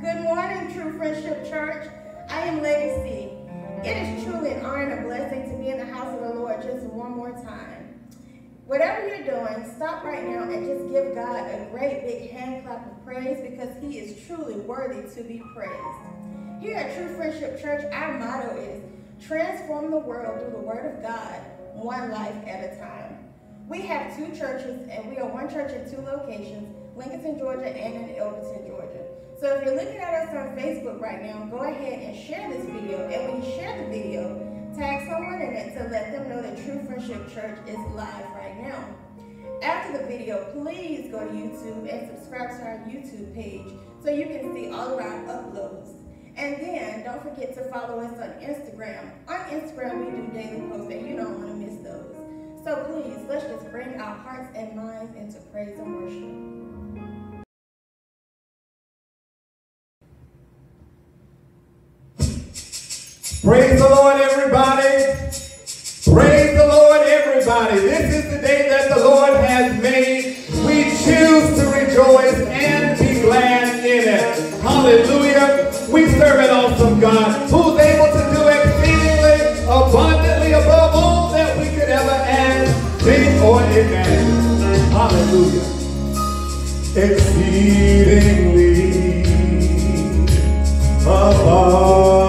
Good morning, True Friendship Church. I am Legacy. It is truly an honor and a blessing to be in the house of the Lord just one more time. Whatever you're doing, stop right now and just give God a great big hand clap of praise because he is truly worthy to be praised. Here at True Friendship Church, our motto is transform the world through the word of God, one life at a time. We have two churches and we are one church in two locations, Lincoln, Georgia and in Elberton, Georgia. So if you're looking at us on Facebook right now, go ahead and share this video. And when you share the video, tag someone in it to let them know that True Friendship Church is live right now. After the video, please go to YouTube and subscribe to our YouTube page so you can see all of our uploads. And then don't forget to follow us on Instagram. On Instagram, we do daily posts and you don't want to miss those. So please, let's just bring our hearts and minds into praise and worship. Praise the Lord, everybody. Praise the Lord, everybody. This is the day that the Lord has made. We choose to rejoice and be glad in it. Hallelujah. We serve an awesome God who's able to do exceedingly abundantly above all that we could ever ask, think, or imagine. Hallelujah. Exceedingly abundantly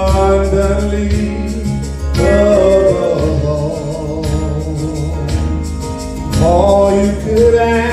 you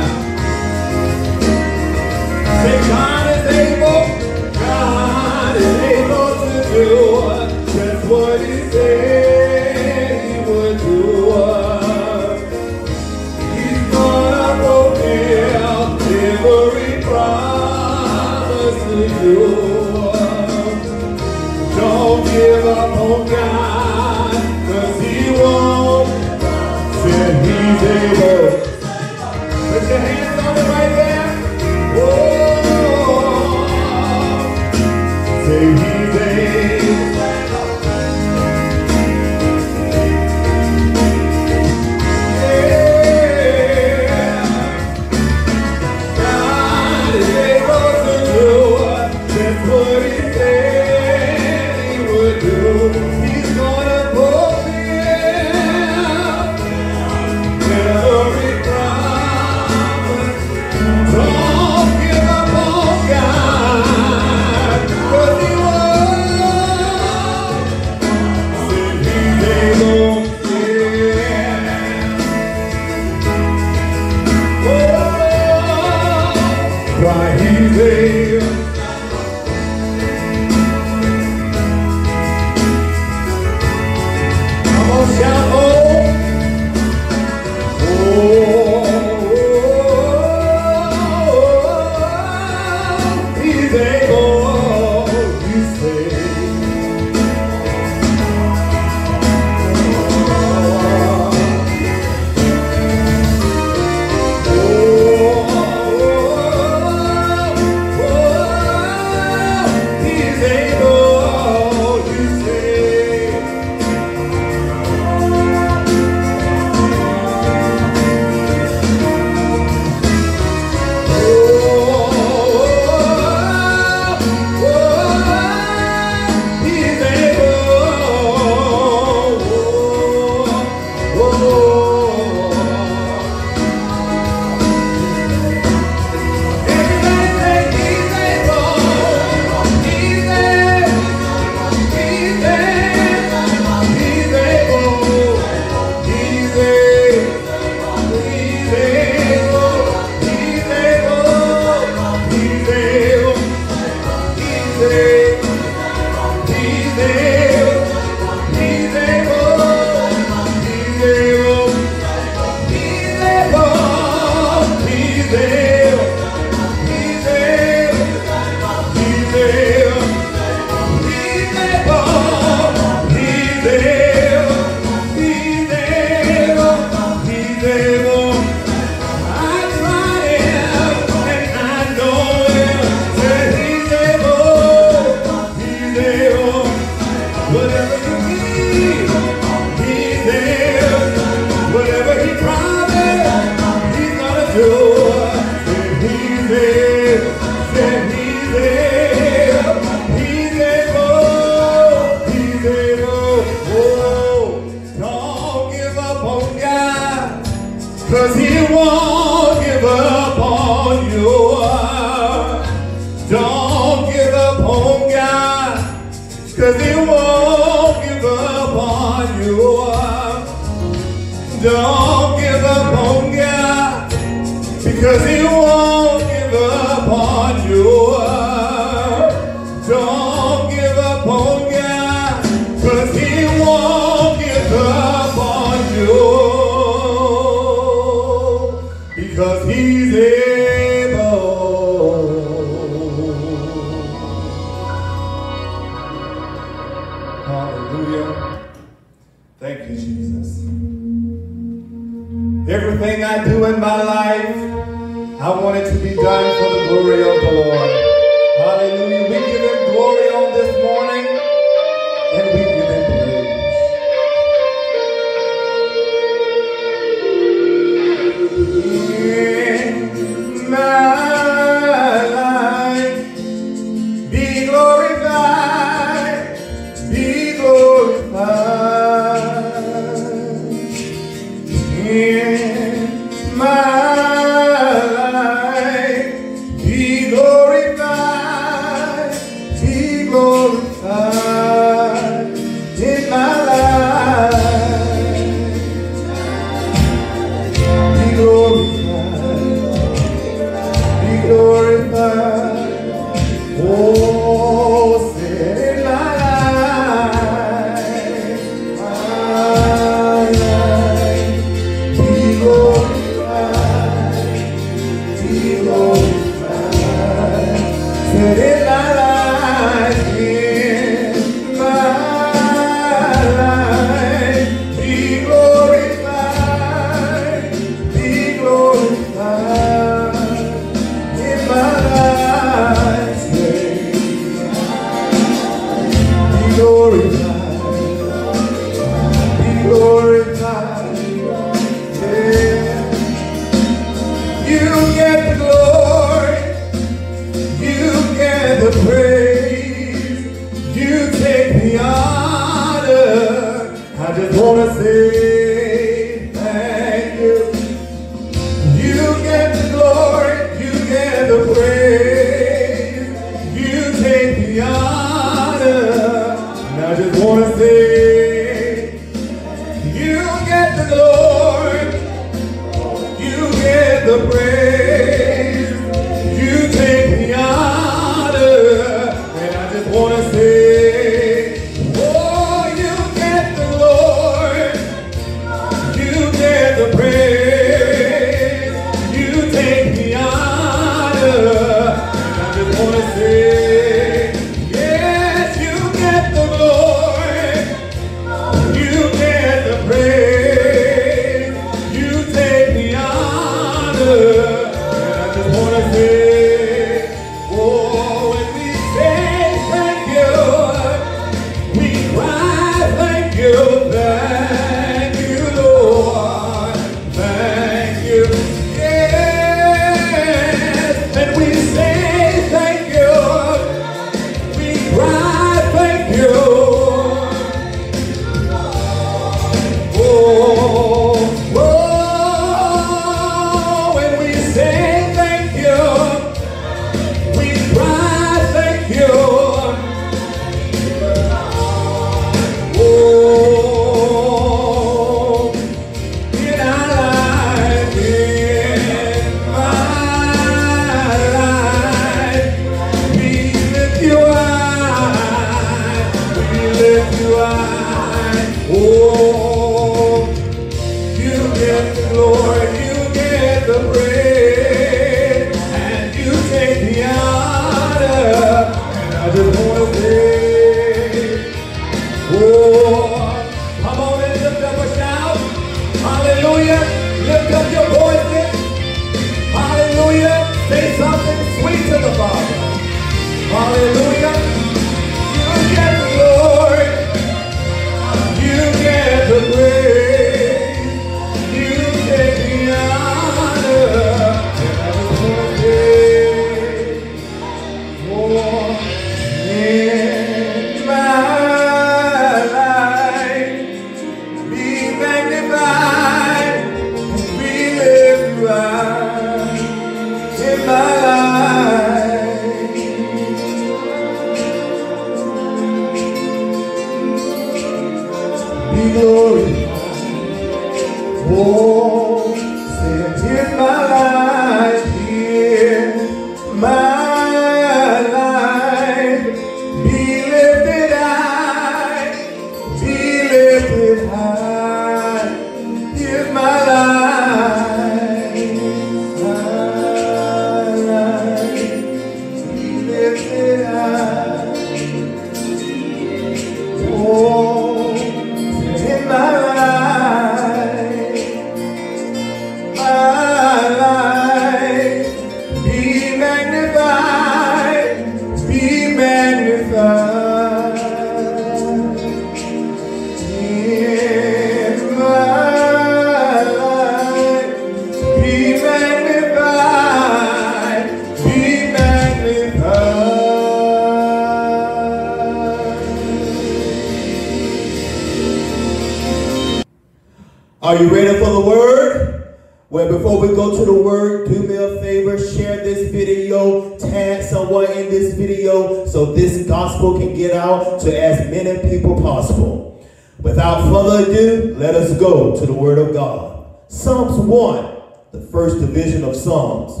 Are you ready for the word? Well, before we go to the word, do me a favor, share this video, tag someone in this video so this gospel can get out to as many people possible. Without further ado, let us go to the word of God. Psalms 1, the first division of Psalms.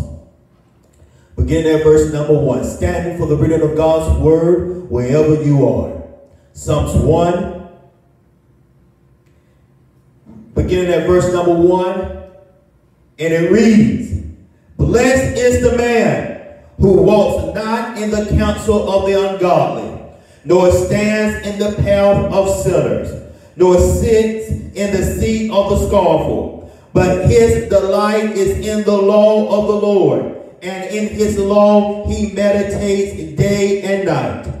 Begin at verse number 1. Standing for the reading of God's word wherever you are. Psalms 1, beginning at verse number one, and it reads, Blessed is the man who walks not in the counsel of the ungodly, nor stands in the path of sinners, nor sits in the seat of the scornful. But his delight is in the law of the Lord, and in his law he meditates day and night.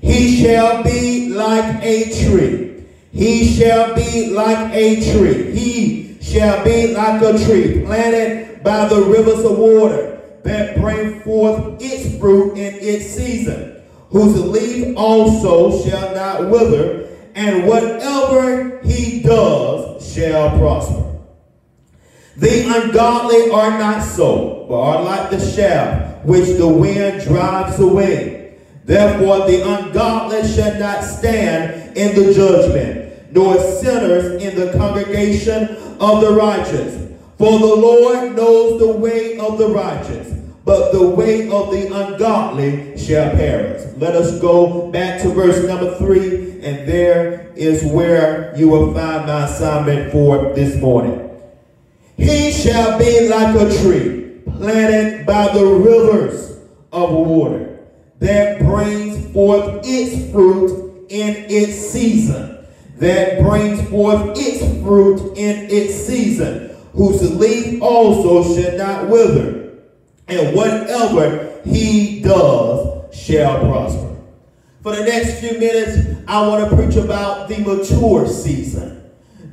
He shall be like a tree he shall be like a tree. He shall be like a tree planted by the rivers of water that bring forth its fruit in its season, whose leaf also shall not wither, and whatever he does shall prosper. The ungodly are not so, but are like the shaft which the wind drives away. Therefore the ungodly shall not stand in the judgment nor sinners in the congregation of the righteous. For the Lord knows the way of the righteous, but the way of the ungodly shall perish. Let us go back to verse number three, and there is where you will find my assignment for this morning. He shall be like a tree planted by the rivers of water that brings forth its fruit in its season that brings forth its fruit in its season, whose leaf also shall not wither, and whatever he does shall prosper. For the next few minutes, I want to preach about the mature season.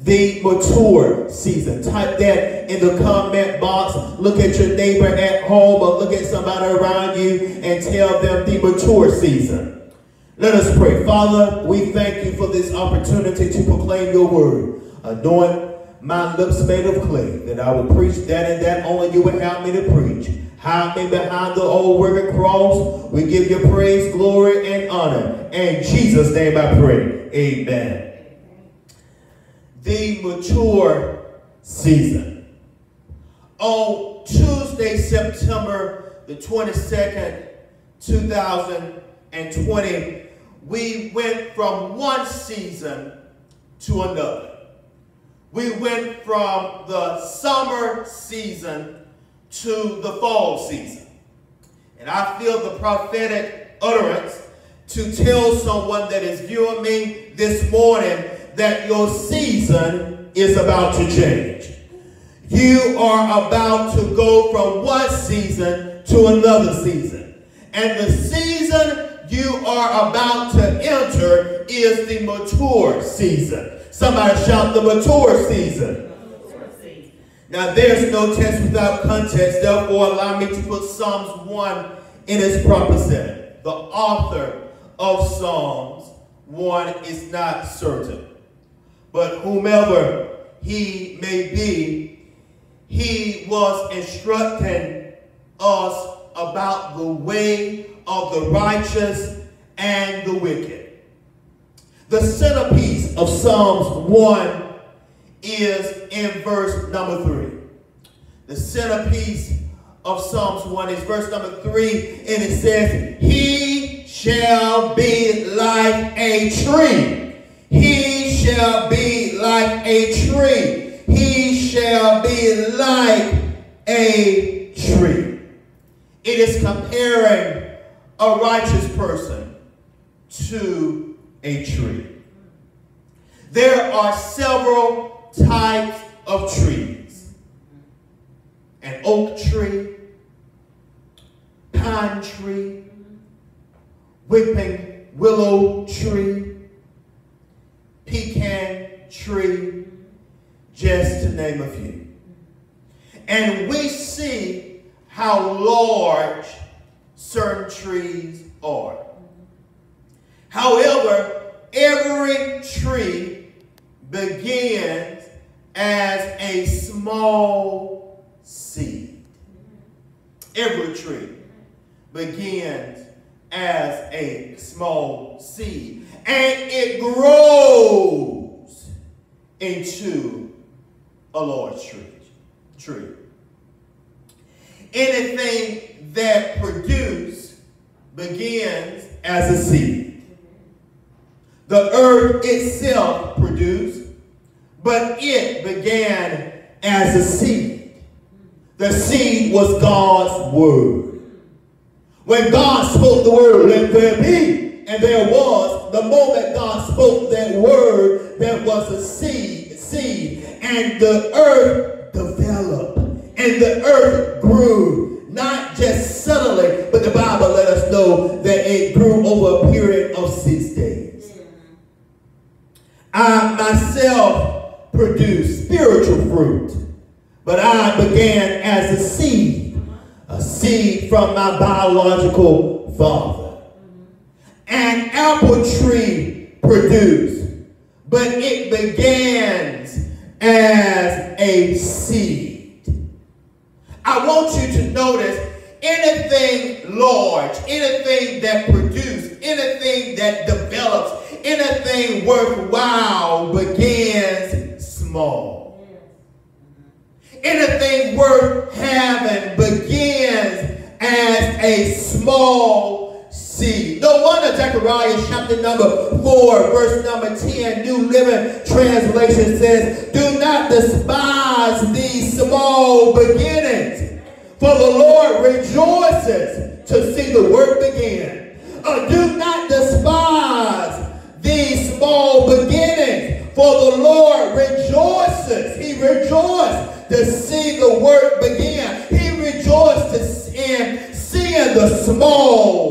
The mature season. Type that in the comment box. Look at your neighbor at home or look at somebody around you and tell them the mature season. Let us pray. Father, we thank you for this opportunity to proclaim your word. Anoint my lips made of clay, that I will preach that and that only you would have me to preach. Hide me behind the old rugged cross. We give you praise, glory, and honor. In Jesus' name I pray. Amen. The mature season. On Tuesday, September the 22nd, 2020, we went from one season to another. We went from the summer season to the fall season. And I feel the prophetic utterance to tell someone that is viewing me this morning that your season is about to change. You are about to go from one season to another season. And the season you are about to enter is the mature season. Somebody shout the mature season. Now, there's no text without context. Therefore, allow me to put Psalms 1 in its proper setting. The author of Psalms 1 is not certain. But whomever he may be, he was instructing us about the way of the righteous and the wicked. The centerpiece of Psalms 1 is in verse number three. The centerpiece of Psalms 1 is verse number 3, and it says, He shall be like a tree. He shall be like a tree. He shall be like a tree. It is comparing a righteous person to a tree. There are several types of trees. An oak tree, pine tree, weeping willow tree, pecan tree, just to name of you. And we see how large certain trees are. However, every tree begins as a small seed. Every tree begins as a small seed and it grows into a large tree. tree. Anything that produces begins as a seed. The earth itself produced, but it began as a seed. The seed was God's word. When God spoke the word, let there be, and there was, the moment God spoke that word, there was a seed, seed, and the earth developed, and the earth grew, not just suddenly, but the Bible let us know that it grew over a period of six days. I myself produced spiritual fruit, but I began as a seed a seed from my biological father. An apple tree produced, but it begins as a seed. I want you to notice anything large, anything that produces, anything that develops, anything worthwhile begins small. Anything worth having begins as a small seed. No wonder Zechariah chapter number 4, verse number 10, New Living Translation says, Do not despise these small beginnings, for the Lord rejoices to see the work begin. Uh, do not despise these small beginnings, for the Lord rejoices. He rejoices to see the work begin. He rejoiced in seeing the small.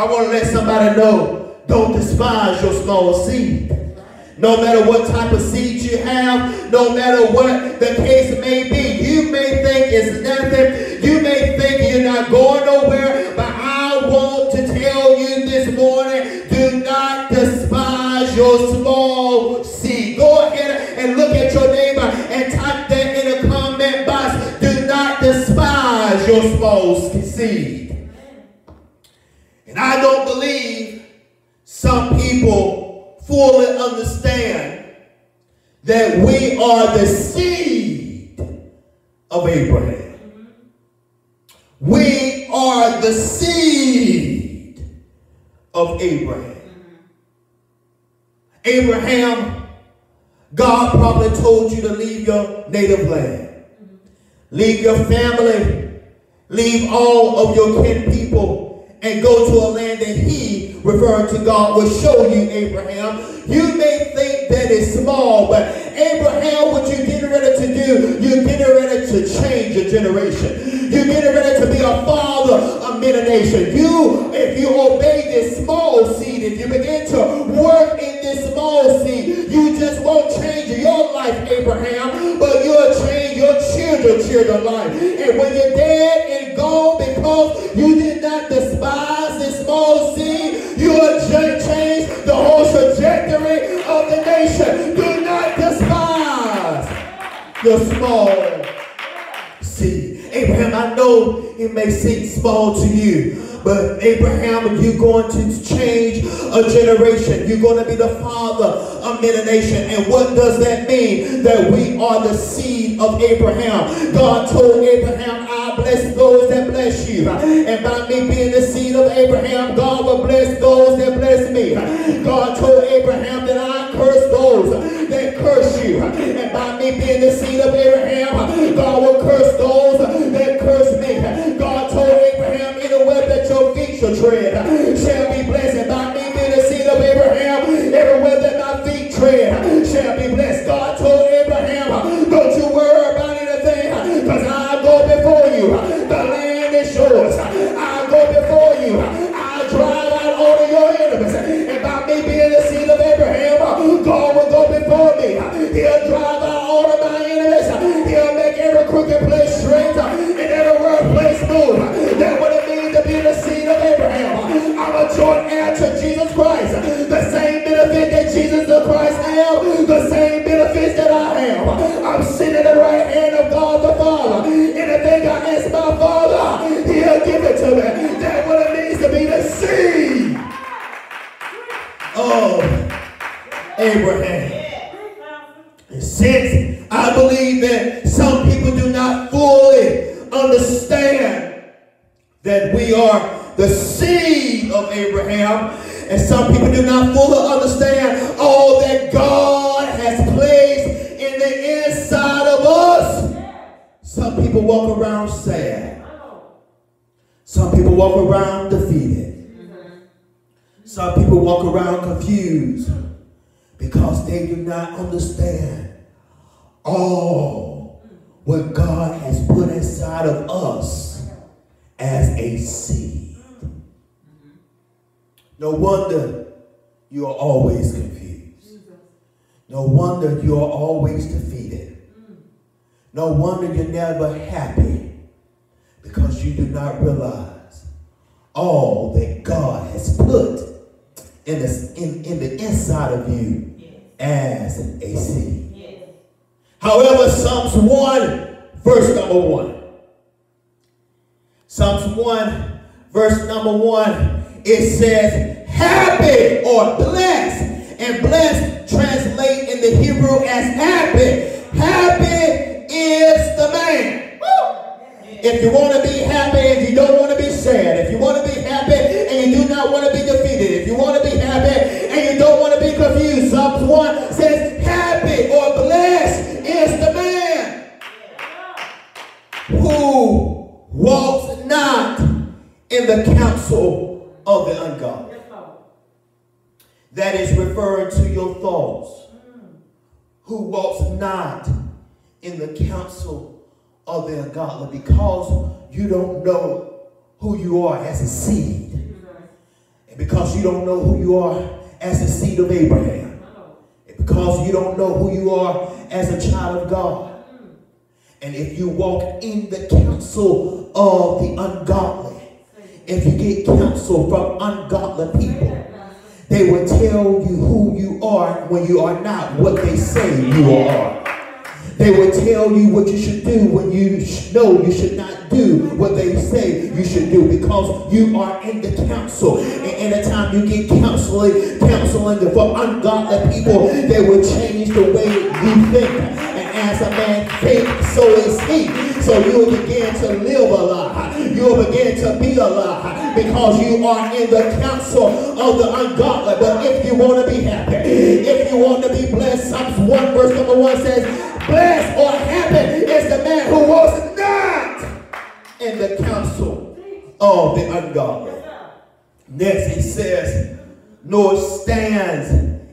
I want to let somebody know, don't despise your small seed. No matter what type of seed you have, no matter what the case may be, you may think it's nothing. You may think you're not going nowhere, but I want to tell you this morning, do not despise your small seed. Go ahead and look at your neighbor and type that in the comment box. Do not despise your small seed. And I don't believe some people fully understand that we are the seed of Abraham. Mm-hmm. We are the seed of Abraham. Mm-hmm. Abraham, God probably told you to leave your native land. Mm-hmm. Leave your family. Leave all of your kin people and go to a land that he, referring to God, will show you, Abraham. You may think that it's small, but Abraham, what you're getting ready to do, you're getting ready to change a generation. You're getting ready to be a father many nations. You, if you obey this small seed, if you begin to work in this small seed, you just won't change your life, Abraham, but you'll change your children's children's life. And when you're dead and gone because you did not despise this small seed, you'll change the whole trajectory of the nation. Do not despise your small seed. Abraham, I know it may seem small to you, But Abraham, you're going to change a generation. You're going to be the father of many nations. And what does that mean? That we are the seed of Abraham. God told Abraham, I bless those that bless you. And by me being the seed of Abraham, God will bless those that bless me. God told Abraham that I curse those that curse you. And by me being the seed of Abraham, God will curse those that curse me. God told Abraham, anywhere that your feet shall tread shall be blessed. And by me being the seed of Abraham, everywhere that my feet tread shall be blessed. God told Abraham, don't joint heir to Jesus Christ. The same benefit that Jesus the Christ have, the same benefits that I have. I'm sitting at the right hand of God the Father. Anything I ask my Father, He'll give it to me. That's what it means to be the seed of Abraham. Wonder you are always confused. No wonder you are always defeated. No wonder you're never happy because you do not realize all that God has put in the, in, in the inside of you as a seed. However, Psalms 1, verse number 1. Psalms 1, verse number 1, it says, happy or blessed. And blessed translate in the Hebrew as happy. Happy is the man. If you want to be happy and you don't want to be sad, if you want to be happy and you do not want to be defeated, if you want to be happy and you don't want to be confused, Psalms 1 says, happy or blessed is the man who walks not in the counsel of the ungodly. That is referring to your thoughts. Who walks not in the counsel of the ungodly because you don't know who you are as a seed. And because you don't know who you are as a seed of Abraham. And because you don't know who you are as a child of God. And if you walk in the counsel of the ungodly, if you get counsel from ungodly people, they will tell you who you are when you are not what they say you are. They will tell you what you should do when you know you should not do what they say you should do because you are in the counsel. And anytime you get counseling, counseling for ungodly people, they will change the way you think. A man thinks, so is he. So you'll begin to live a lie. You'll begin to be a lie because you are in the counsel of the ungodly. But if you want to be happy, if you want to be blessed, Psalms 1 verse number 1 says, Blessed or happy is the man who was not in the counsel of the ungodly. Next he says, nor stands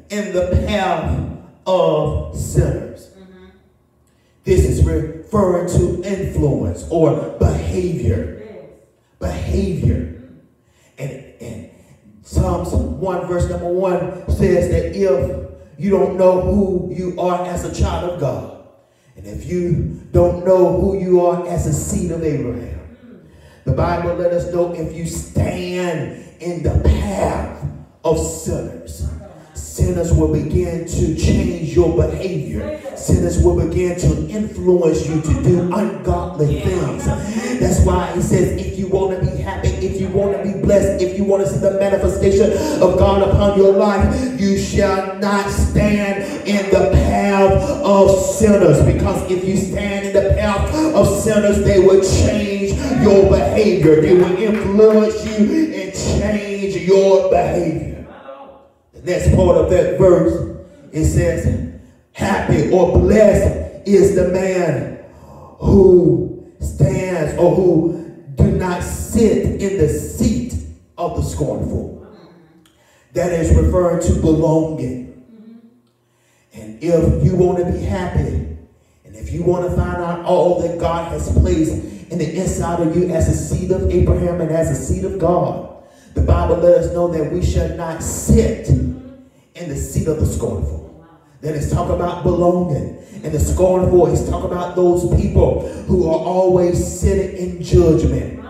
in the path of sinners. This is referring to influence or behavior. Behavior. And, and Psalms 1 verse number 1 says that if you don't know who you are as a child of God, and if you don't know who you are as a seed of Abraham, the Bible let us know if you stand in the path of sinners. Sinners will begin to change your behavior. Sinners will begin to influence you to do ungodly things. That's why he says, if you want to be happy, if you want to be blessed, if you want to see the manifestation of God upon your life, you shall not stand in the path of sinners. Because if you stand in the path of sinners, they will change your behavior. They will influence you and change your behavior. Next part of that verse, it says, happy or blessed is the man who stands or who do not sit in the seat of the scornful. That is referring to belonging. And if you want to be happy, and if you want to find out all that God has placed in the inside of you as a seed of Abraham and as a seed of God, the Bible let us know that we shall not sit in the seat of the scornful. Then it's talk about belonging. And the scornful is talk about those people who are always sitting in judgment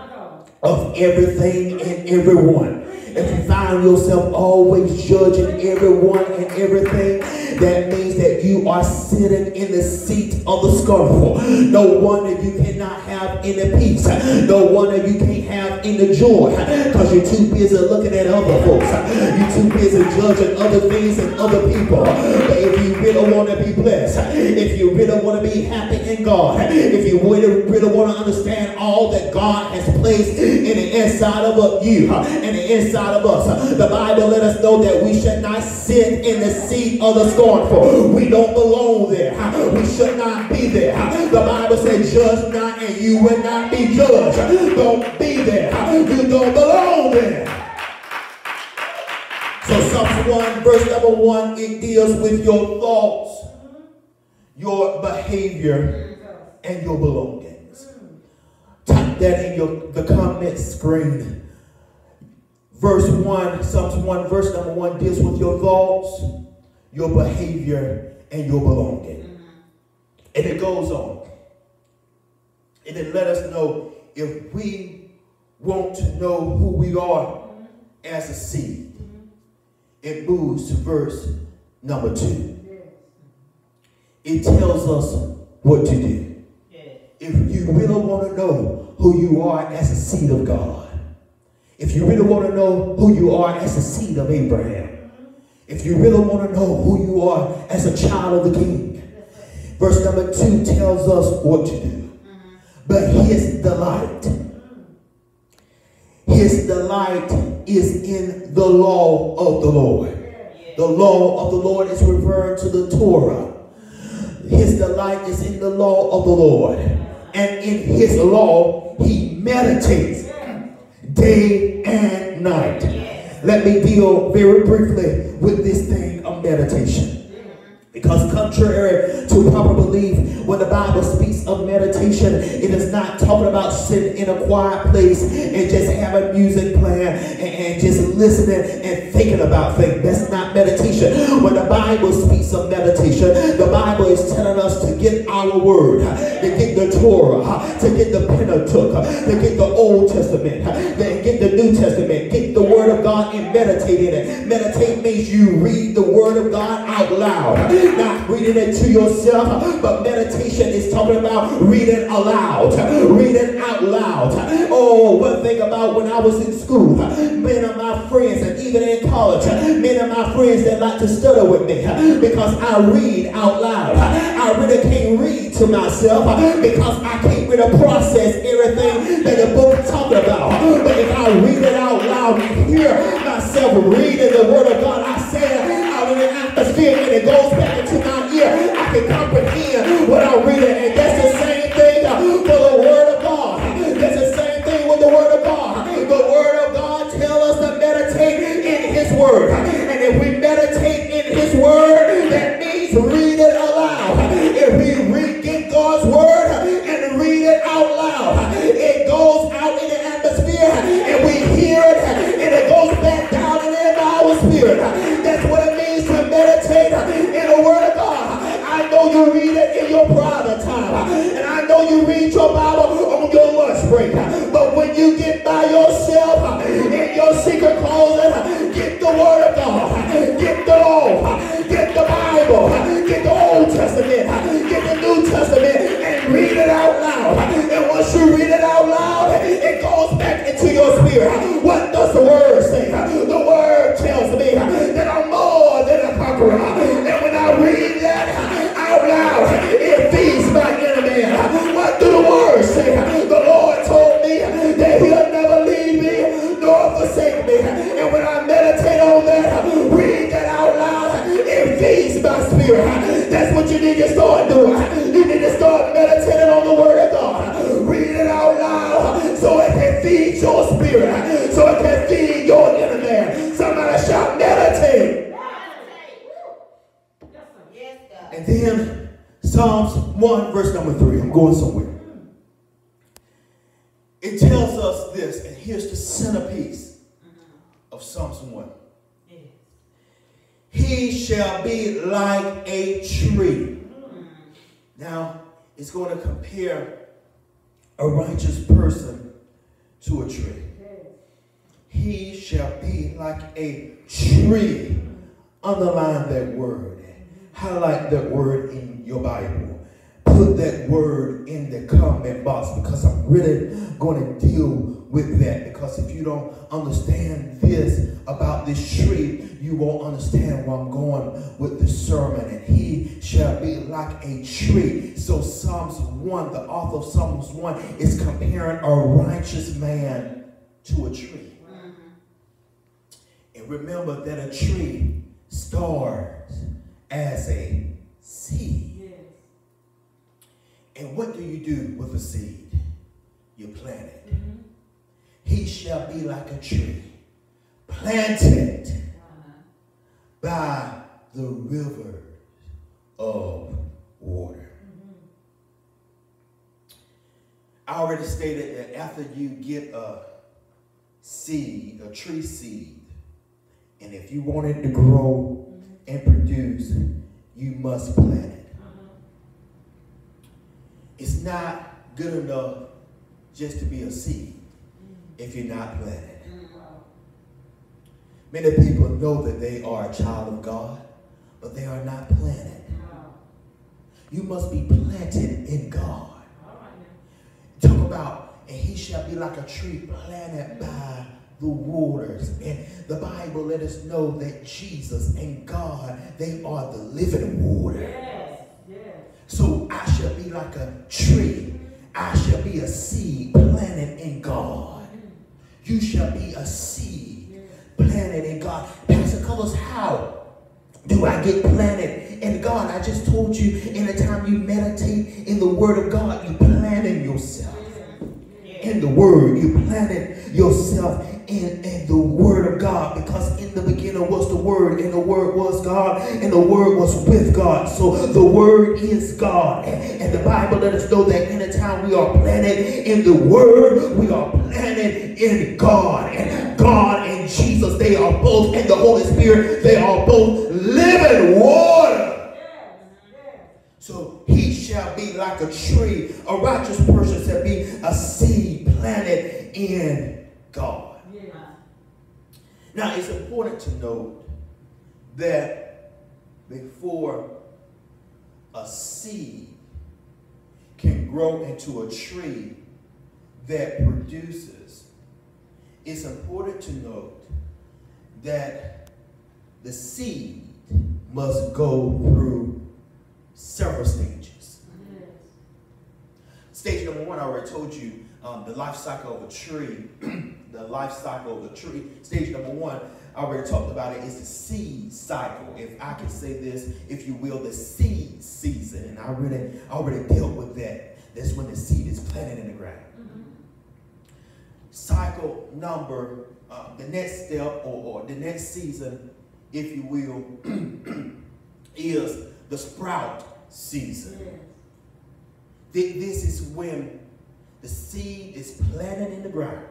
of everything and everyone. If you find yourself always judging everyone and everything, that means that you are sitting in the seat of the scornful. No wonder you cannot have any peace. No wonder you can't have any joy because you're too busy looking at other folks. You're too busy judging other things and other people. But if you really want to be blessed, if you really want to be happy in God, if you really, really want to understand all that God has placed in the inside of you and the inside of us, the Bible let us know that we should not sit in the seat of the scornful. We don't belong there. We should not be there. The Bible says, judge not and you will not be judged. Don't be there. You don't belong there. So Psalms 1, verse number 1, it deals with your thoughts, your behavior, and your belongings. Type that in your the comment screen. Verse 1, Psalms 1, verse number 1 deals with your thoughts, your behavior, and your belonging. And it goes on. And it let us know if we want to know who we are as a seed. It moves to verse number 2. It tells us what to do. If you really want to know who you are as a seed of God, if you really want to know who you are as a seed of Abraham, if you really want to know who you are as a child of the king, verse number two tells us what to do. But his delight, his delight is in the law of the Lord. The law of the Lord is referred to the Torah. His delight is in the law of the Lord. And in his law, he meditates day and night. Let me deal very briefly with this thing of meditation. Because contrary to proper belief, when the Bible speaks of meditation, it is not talking about sitting in a quiet place and just having music playing and, and just listening and thinking about things. That's not meditation. When the Bible speaks of meditation, the Bible is telling us to get our word, to get the Torah, to get the Pentateuch, to get the Old Testament, to get the New Testament, get the word of God and meditate in it. Meditate means you read the word of God out loud not reading it to yourself, but meditation is talking about reading aloud, reading out loud. Oh, one thing about when I was in school, many of my friends, and even in college, many of my friends that like to study with me because I read out loud. I really can't read to myself because I can't really process everything that the book is talking about. But if I read it out loud and hear myself reading the word of God, I say atmosphere and it goes back into my ear. I can comprehend what I'm reading. And that's the same thing uh, for the Word of God. That's the same thing with the Word of God. The Word of God tells us to meditate in His Word. And if we meditate in His Word, that means read it aloud. If we read, get God's Word and read it out loud, it goes out in the atmosphere and we hear it and it goes back down in our spirit. That's what it meditate in the word of God. I know you read it in your private time. And I know you read your Bible on your lunch break. But when you get by yourself in your secret closet, get the word of God. Get the law. Get the Bible. Get the Old Testament. Get the New Testament. And read it out loud. And once you read it out loud, it goes back into your spirit. What does the word say? The word tells me that I'm conqueror. And when I read that out loud, it feeds my enemy. What do the word say? The Lord told me that he'll never leave me nor forsake me. And when I meditate on that, read that out loud, it feeds my spirit. That's what you need to start doing. You need to start meditating on the word of God. Read it out loud so it can feed your spirit, so it can feed your inner then Psalms 1, verse number 3. I'm going somewhere. It tells us this, and here's the centerpiece of Psalms 1. He shall be like a tree. Now, it's going to compare a righteous person to a tree. He shall be like a tree. Underline that word. Highlight that word in your Bible. Put that word in the comment box because I'm really going to deal with that. Because if you don't understand this about this tree, you won't understand where I'm going with the sermon. And he shall be like a tree. So Psalms 1, the author of Psalms 1 is comparing a righteous man to a tree. Mm-hmm. And remember that a tree starts as a seed. And what do you do with a seed? You plant it. Mm-hmm. He shall be like a tree planted uh-huh. by the rivers of water. Mm-hmm. I already stated that after you get a seed, a tree seed, and if you want it to grow and produce, you must plant it. Uh-huh. It's not good enough just to be a seed if you're not planted. Mm, Many people know that they are a child of God, but they are not planted. You must be planted in God. Talk about, and he shall be like a tree planted by the waters. And the Bible let us know that Jesus and God, they are the living water. Yes, yes. So I shall be like a tree. I shall be a seed planted in God. You shall be a seed planted in God. Pastor Cullars, how do I get planted in God? I just told you in the time you meditate in the Word of God, you planted yourself in the Word. You planted yourself in, in the Word of God because in the beginning was the Word, and the Word was God, and the Word was with God. So the Word is God. And, and the Bible let us know that anytime we are planted in the Word, we are planted in God. And God and Jesus, they are both, and the Holy Spirit, they are both living water. So he shall be like a tree. A righteous person shall be a seed planted in God. Now it's important to note that before a seed can grow into a tree that produces, it's important to note that the seed must go through several stages. Stage number one, I already told you um, the life cycle of a tree. the life cycle of a tree. Stage number one, I already talked about it, is the seed cycle. If I can say this, if you will, the seed season. And I really I already dealt with that. That's when the seed is planted in the ground. Cycle number, uh, the next step or, or the next season, if you will, is the sprout season. Th- This is when the seed is planted in the ground.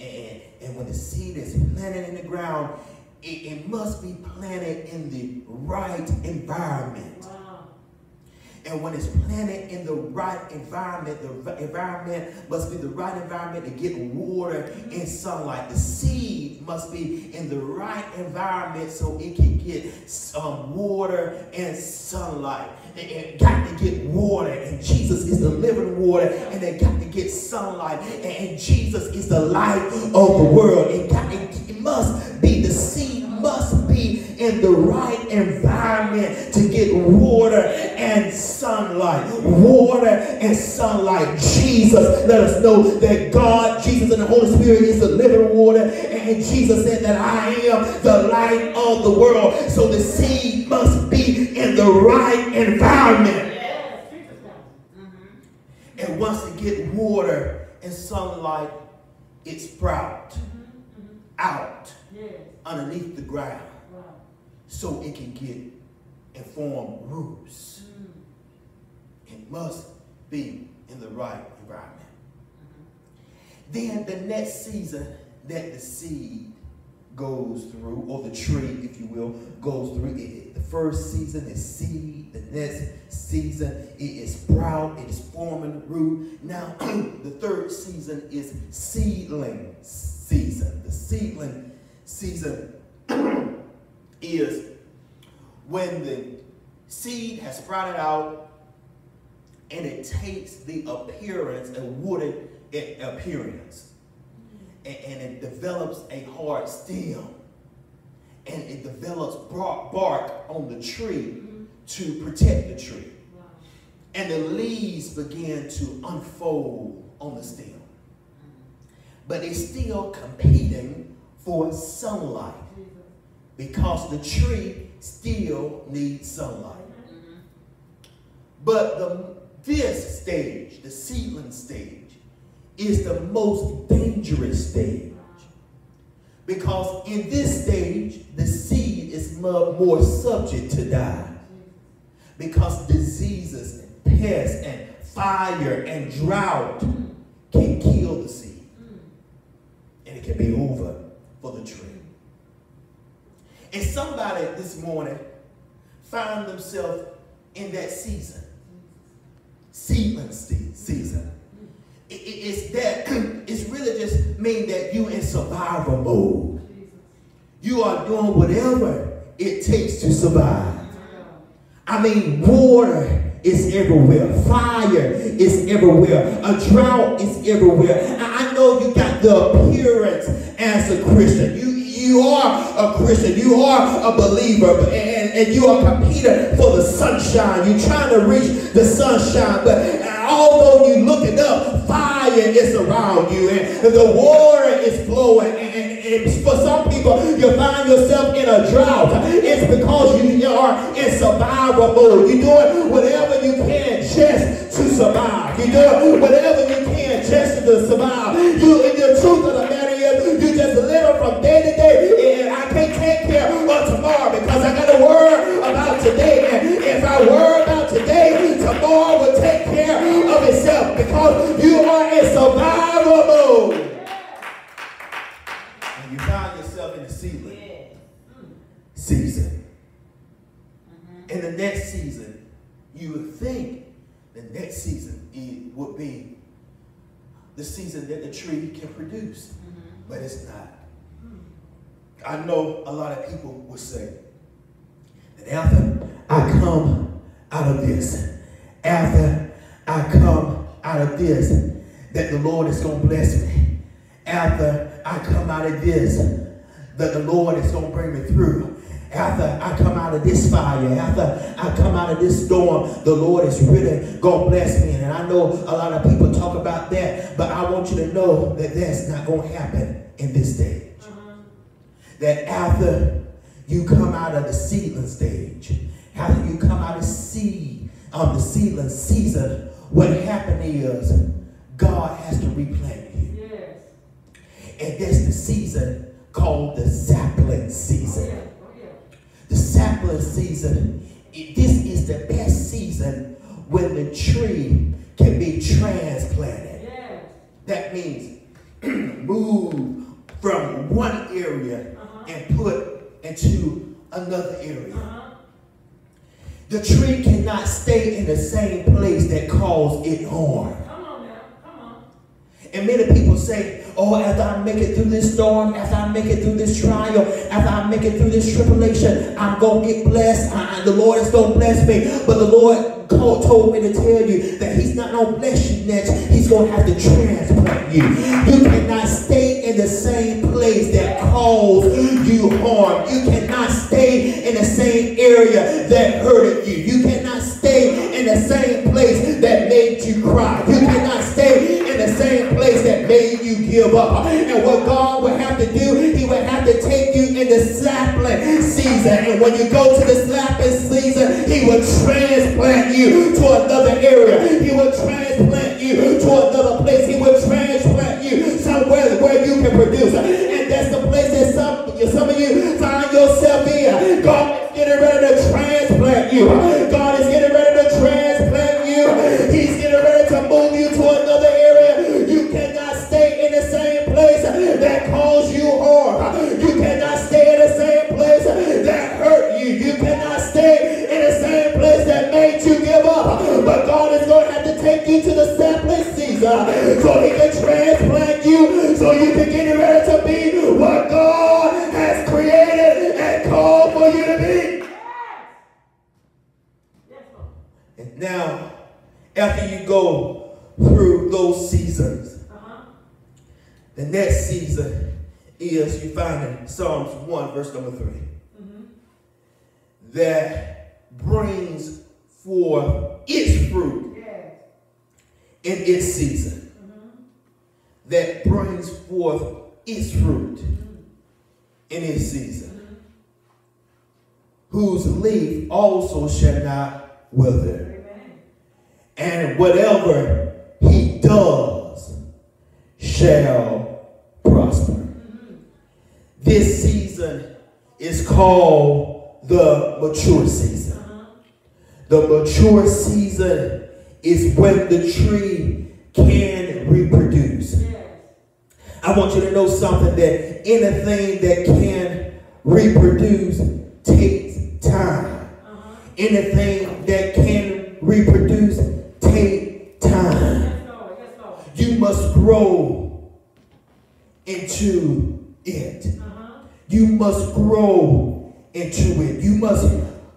And, and when the seed is planted in the ground, it, it must be planted in the right environment. And when it's planted in the right environment, the environment must be the right environment to get water and sunlight. The seed must be in the right environment so it can get some water and sunlight. And got to get water, and Jesus is the living water, and they got to get sunlight, and, Jesus is the light of the world. It, got, it, it must be the seed must be in the right environment to get water and sunlight. Water and sunlight. Jesus let us know that God, Jesus, and the Holy Spirit is the living water. And Jesus said that I am the light of the world. So the seed must be in the right environment. And once it get water and sunlight, it sprout out underneath the ground so it can get and form roots. It must be in the right environment. Then the next season that the seed goes through, or the tree, if you will, goes through. It, the first season is seed. The next season it is sprout. It is forming root. Now the third season is seedling season. The seedling season is when the seed has sprouted out and it takes the appearance, a wooded eh, appearance, and, and it develops a hard stem, and it develops bark on the tree mm-hmm. to protect the tree. And the leaves begin to unfold on the stem. Mm-hmm. But it's still competing for sunlight because the tree still needs sunlight. Mm-hmm. But the, this stage, the seedling stage, is the most dangerous stage. Because in this stage, the seed is more subject to die. Because diseases, pests, and fire and drought can kill the seed. And it can be over for the tree. And somebody this morning found themselves in that season. Seedling season. It's that, it's really just mean that you in survival mode. You are doing whatever it takes to survive. I mean, water is everywhere. Fire is everywhere. A drought is everywhere. I know you got the appearance as a Christian. You you are a Christian. You are a believer. And, and you are competing for the sunshine. You're trying to reach the sunshine. But although you looking up, fire is around you. And the water is flowing. And, and, and for some people, you find yourself in a drought. It's because you are in survival mode. You're doing whatever you can just to survive. You're doing whatever you can just to survive. You, in the truth of the matter is, you just live from day to day. And I can't take care of tomorrow because I got to worry about today. And if I worry about today, tomorrow will take care of itself because you are in survival mode. And you find yourself in the season. Season. Mm-hmm. In the next season, you would think the next season it would be the season that the tree can produce mm-hmm. but it's not. Hmm. I know a lot of people would say that after I come out of this, after I come out of this, that the Lord is going to bless me. After I come out of this, that the Lord is going to bring me through after I come out of this fire, after I come out of this storm, the Lord is really going to bless me. And I know a lot of people talk about that, but I want you to know that that's not going to happen in this stage. Uh-huh. That after you come out of the seedling stage, after you come out of seed, of the seedling season, what happened is God has to replant you. Yes. And that's the season called the sapling season the sapling season, this is the best season when the tree can be transplanted. Yes. That means move from one area uh-huh. and put into another area. Uh-huh. The tree cannot stay in the same place that caused it harm. Come on now. Come on. And many people say, Oh, after I make it through this storm, after I make it through this trial, after I make it through this tribulation, I'm going to get blessed. I, the Lord is going to bless me. But the Lord told me to tell you that He's not going to bless you next. He's going to have to transplant you. You cannot stay in the same place that caused you harm. You cannot stay in the same area that hurted you. You cannot stay in the same place that made you cry. You cannot stay in the same place that made you give up. And what God would have to do, He would have to take you in the sapling season. And when you go to the sapling season, He will transplant you to another area. He will transplant you to another place. He will transplant you somewhere where you can produce. And that's the place that some, some of you find yourself in. God is getting ready to transplant you. That brings forth its fruit in its season. That brings forth its fruit in its season. Whose leaf also shall not wither. And whatever he does shall prosper. This season is called the mature season. The mature season is when the tree can reproduce. I want you to know something that anything that can reproduce takes time. Anything that can reproduce takes time. You must grow into it. You must grow into it. You must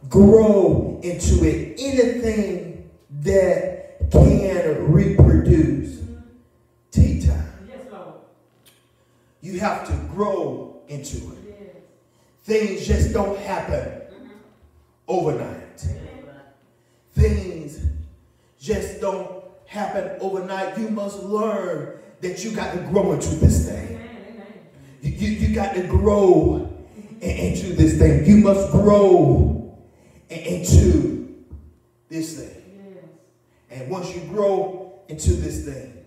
grow into it. Anything that can reproduce take time. You have to grow into it. Things just don't happen overnight. Things just don't happen overnight. You must learn that you got to grow into this thing. You, you, you got to grow into this thing. You must grow into this thing. And once you grow into this thing,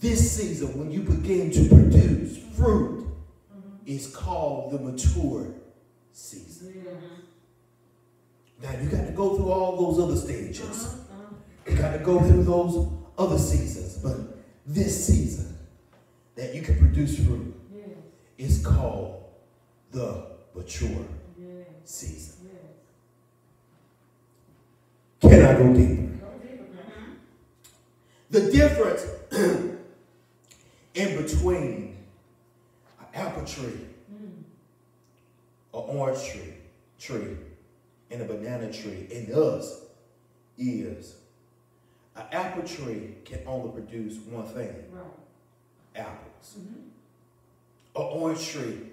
this season, when you begin to produce fruit, mm-hmm. is called the mature season. Now you got to go through all those other stages. Uh-huh, uh-huh. You got to go through those other seasons. But this season that you can produce fruit is called the mature season. Can I go deeper? The difference in between an apple tree, an orange tree, tree, and a banana tree in us is an apple tree can only produce one thing apples. Mm-hmm. An orange tree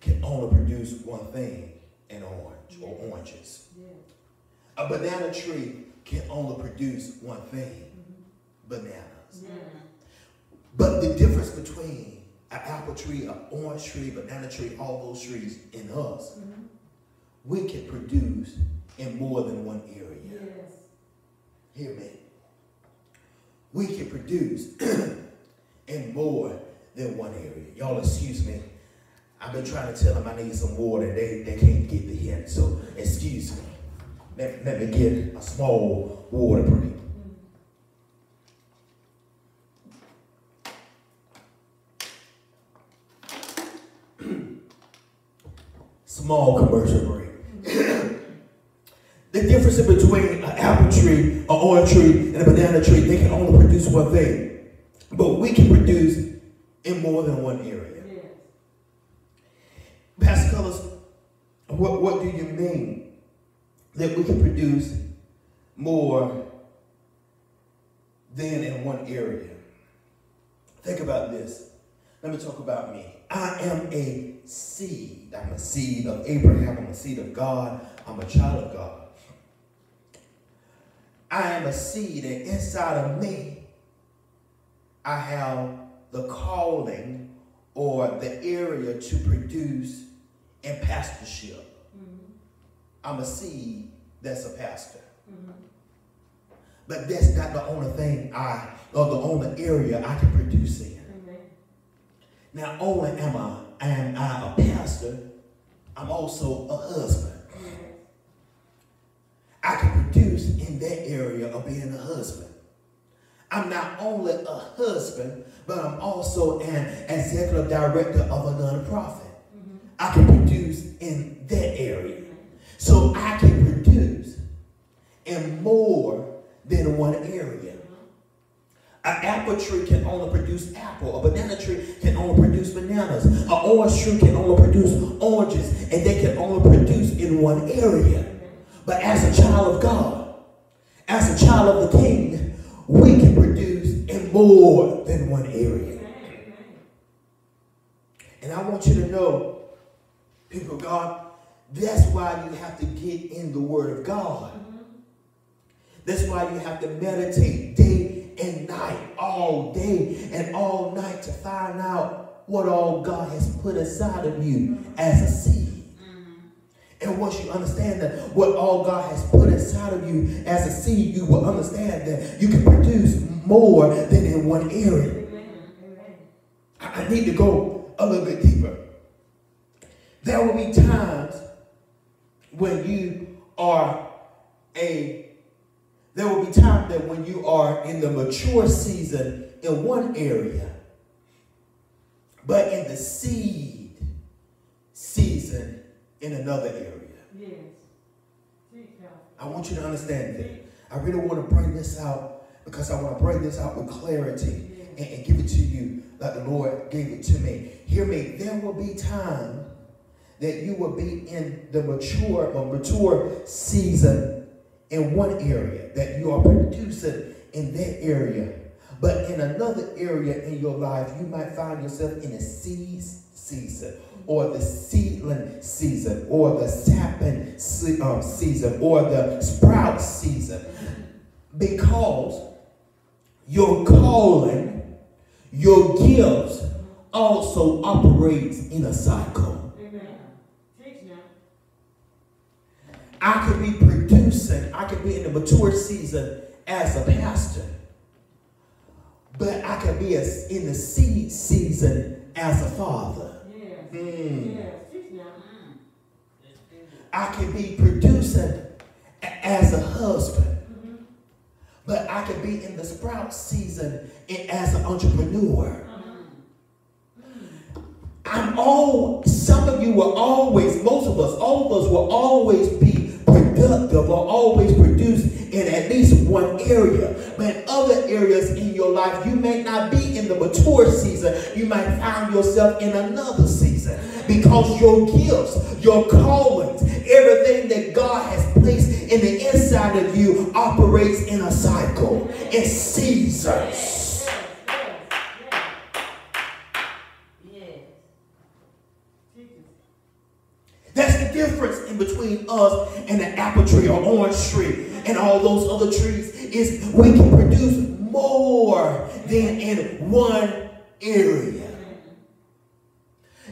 can only produce one thing an orange or oranges. A banana tree can only produce one thing bananas. But the difference between an apple tree, an orange tree, banana tree, all those trees in us, mm-hmm. we can produce in more than one area. Yes. Hear me. We can produce in more than one area. Y'all excuse me. I've been trying to tell them I need some water. They, they can't get the hint. So excuse me. Let, let me get a small water break. Small commercial break. the difference between an apple tree, an orange tree, and a banana tree, they can only produce one thing. But we can produce in more than one area. Pastor Cullars, what, what do you mean that we can produce more than in one area? Think about this. Let me talk about me. I am a seed. I'm a seed of Abraham. I'm a seed of God. I'm a child of God. I am a seed, and inside of me, I have the calling or the area to produce in pastorship. Mm-hmm. I'm a seed that's a pastor. Mm-hmm. But that's not the only thing I, or the only area I can produce in. Amen. Not only am I, am I a pastor, I'm also a husband. I can produce in that area of being a husband. I'm not only a husband, but I'm also an executive director of a nonprofit. I can produce in that area. So I can produce in more than one area. An apple tree can only produce apple. A banana tree can only produce bananas. An orange tree can only produce oranges. And they can only produce in one area. But as a child of God, as a child of the King, we can produce in more than one area. And I want you to know, people of God, that's why you have to get in the Word of God. Mm-hmm. That's why you have to meditate day and night, all day and all night to find out what all God has put inside of you mm-hmm. as a seed. Mm-hmm. And once you understand that what all God has put inside of you as a seed, you will understand that you can produce more than in one area. Amen. I need to go a little bit deeper. There will be times when you are a, there will be times that when you are in the mature season in one area, but in the seed season in another area. Yes. I want you to understand that. I really want to bring this out because I want to bring this out with clarity and, and give it to you like the Lord gave it to me. Hear me. There will be time that you will be in the mature or mature season in one area that you are producing in that area. But in another area in your life, you might find yourself in a seed season or the seedling season or the sapping se- um, season or the sprout season because your calling, your gifts also operates in a cycle. Amen. Teach now. I could be producing, I could be in the mature season as a pastor, but I could be in the seed season as a father. Yes. Mm. Yes. I could be producing as a husband, but I could be in the sprout season as an entrepreneur. I'm all, some of you will always, most of us, all of us will always be productive or always produce in at least one area. But in other areas in your life, you may not be in the mature season. You might find yourself in another season because your gifts, your callings, everything that God has placed in the inside of you operates in a cycle, in seasons. Yes. Yes. Yes. Yes. Teach us. That's the difference in between us and an apple tree or orange tree and all those other trees is we can produce more than in one area.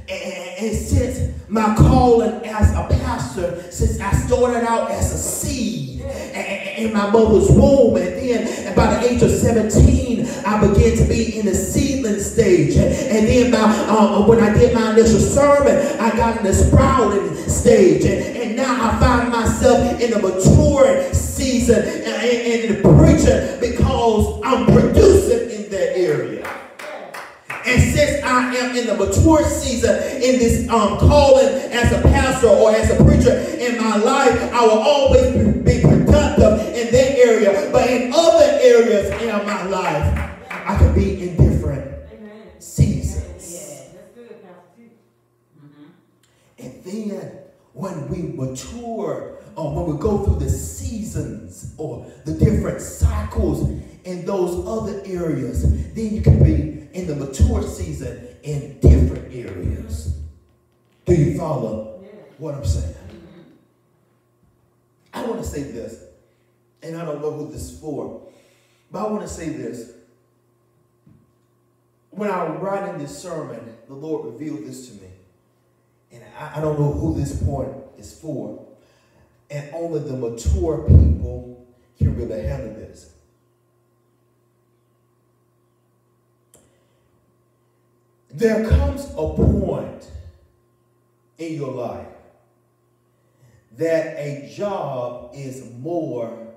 And, and since my calling as a pastor, since I started out as a seed a- in my mother's womb, and then by the age of 17, I began to be in the seedling stage. And then by, uh, when I did my initial sermon, I got in the sprouting stage. And, and now I find myself in the maturing season and, and in the preacher because I'm producing in that area. And since I am in the mature season in this um, calling as a pastor or as a preacher in my life, I will always be, productive in that area. But in other areas in my life, I, could be in different seasons. T. And then when we mature, or when we go through the seasons or the different cycles in those other areas, then you can be in the mature season in different areas. Do you follow what I'm saying? Want to say this, and I don't know who this is for, but I want to say this. When I was writing this sermon, the Lord revealed this to me. And I, I don't know who this point is for. And only the mature people can really handle this. There comes a point in your life that a job is more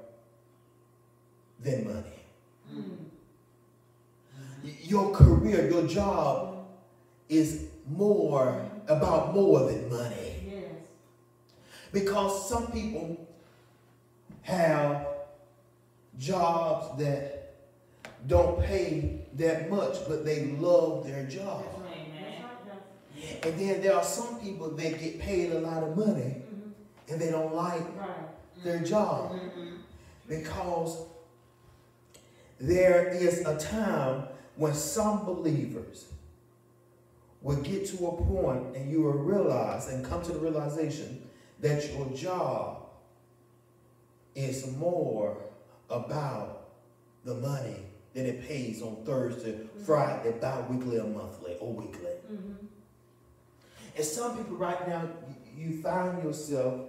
than money. Y- Your career, your job is more about more than money. Yes. Because some people have jobs that don't pay that much, but they love their job. Right, And then there are some people that get paid a lot of money Mhm. And they don't like Right. their job because there is a time when some believers will get to a point and you will realize and come to the realization that your job is more about the money than it pays on Thursday, Friday, bi-weekly or monthly or weekly. Mhm. And some people right now, you find yourself